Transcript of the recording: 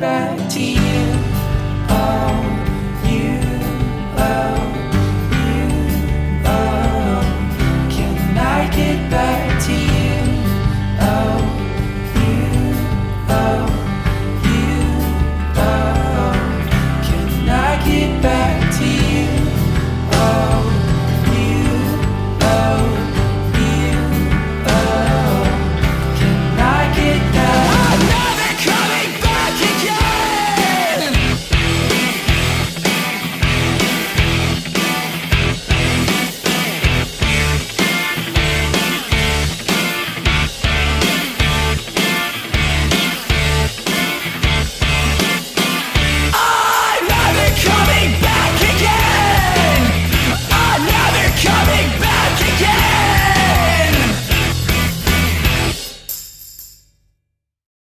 back to you.